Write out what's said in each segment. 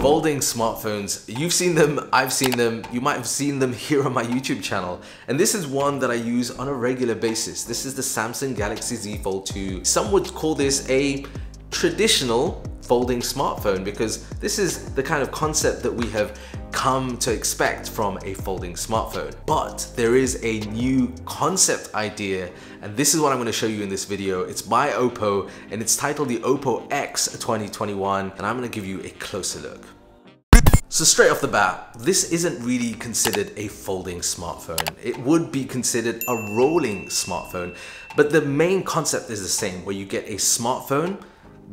Folding smartphones, you've seen them, I've seen them, you might have seen them here on my YouTube channel. And this is one that I use on a regular basis. This is the Samsung Galaxy Z Fold 2. Some would call this a traditional folding smartphone because this is the kind of concept that we have come to expect from a folding smartphone. But there is a new concept idea and this is what I'm going to show you in this video. It's by Oppo and it's titled the Oppo X 2021 and I'm going to give you a closer look. So straight off the bat, this isn't really considered a folding smartphone. It would be considered a rolling smartphone, but the main concept is the same where you get a smartphone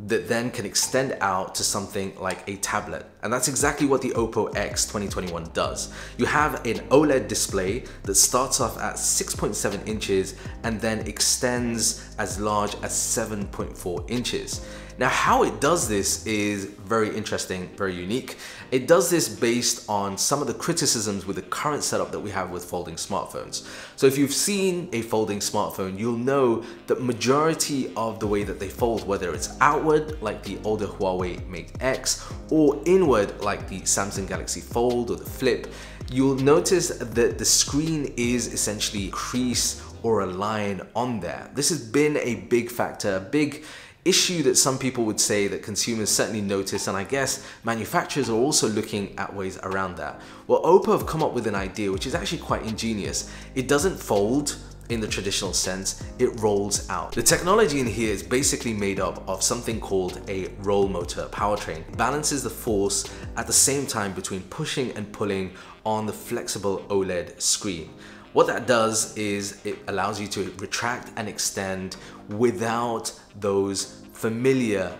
that then can extend out to something like a tablet. And that's exactly what the Oppo X 2021 does. You have an OLED display that starts off at 6.7 inches and then extends as large as 7.4 inches. Now how it does this is very interesting, very unique. It does this based on some of the criticisms with the current setup that we have with folding smartphones. So if you've seen a folding smartphone, you'll know that majority of the way that they fold, whether it's outward like the older Huawei Mate X or inward like the Samsung Galaxy Fold or the Flip, you'll notice that the screen is essentially crease or a line on there. This has been a big factor, a big issue that some people would say that consumers certainly notice and I guess manufacturers are also looking at ways around that. Well, Oppo have come up with an idea which is actually quite ingenious. It doesn't fold in the traditional sense, it rolls out. The technology in here is basically made up of something called a roll motor powertrain. It balances the force at the same time between pushing and pulling on the flexible OLED screen. What that does is it allows you to retract and extend without those familiar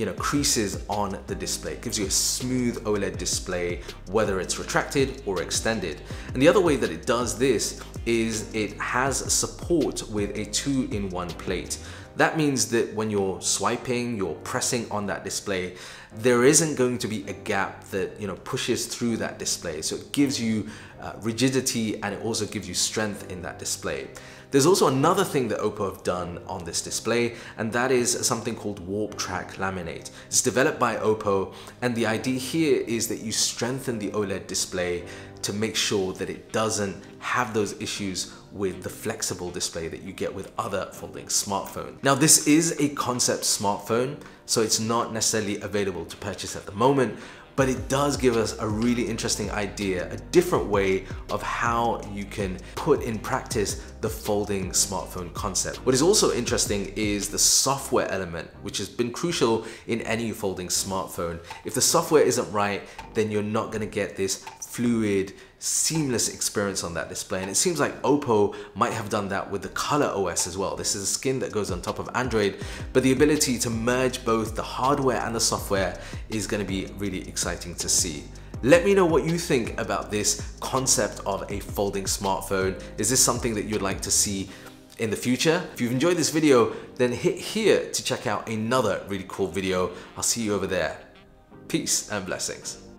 you know, creases on the display. It gives you a smooth OLED display, whether it's retracted or extended. And the other way that it does this is it has support with a two-in-one plate. That means that when you're swiping, you're pressing on that display, there isn't going to be a gap that you know pushes through that display. So it gives you uh, rigidity and it also gives you strength in that display. There's also another thing that Oppo have done on this display and that is something called Warp Track Laminate. It's developed by Oppo and the idea here is that you strengthen the OLED display to make sure that it doesn't have those issues with the flexible display that you get with other folding smartphones. Now this is a concept smartphone, so it's not necessarily available to purchase at the moment, but it does give us a really interesting idea, a different way of how you can put in practice the folding smartphone concept. What is also interesting is the software element, which has been crucial in any folding smartphone. If the software isn't right, then you're not gonna get this fluid, seamless experience on that display. And it seems like Oppo might have done that with the Color OS as well. This is a skin that goes on top of Android, but the ability to merge both the hardware and the software is gonna be really exciting to see. Let me know what you think about this concept of a folding smartphone. Is this something that you'd like to see in the future? If you've enjoyed this video, then hit here to check out another really cool video. I'll see you over there. Peace and blessings.